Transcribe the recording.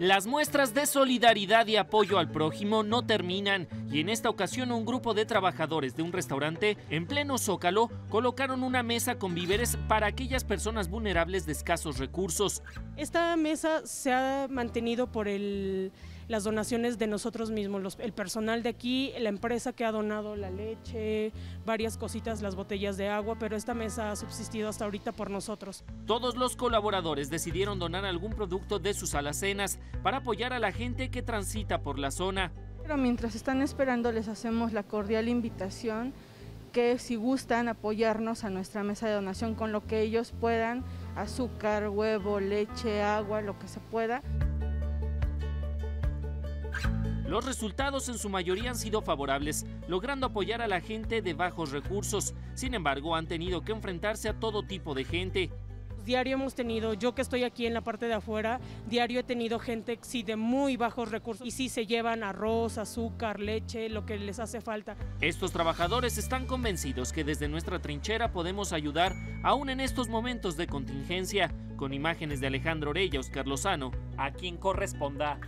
Las muestras de solidaridad y apoyo al prójimo no terminan y en esta ocasión un grupo de trabajadores de un restaurante en pleno zócalo colocaron una mesa con víveres para aquellas personas vulnerables de escasos recursos. Esta mesa se ha mantenido por el, las donaciones de nosotros mismos, los- el personal de aquí, la empresa que ha donado la leche, varias cositas, las botellas de agua, pero esta mesa ha subsistido hasta ahorita por nosotros. Todos los colaboradores decidieron donar algún producto de sus alacenas para apoyar a la gente que transita por la zona. Pero mientras están esperando les hacemos la cordial invitación que si gustan apoyarnos a nuestra mesa de donación con lo que ellos puedan, azúcar, huevo, leche, agua, lo que se pueda. Los resultados en su mayoría han sido favorables, logrando apoyar a la gente de bajos recursos. Sin embargo, han tenido que enfrentarse a todo tipo de gente. Diario hemos tenido, yo que estoy aquí en la parte de afuera, diario he tenido gente sí de muy bajos recursos y sí se llevan arroz, azúcar, leche, lo que les hace falta. Estos trabajadores están convencidos que desde nuestra trinchera podemos ayudar aún en estos momentos de contingencia. Con imágenes de Alejandro Orella, Oscar Lozano, a quien corresponda.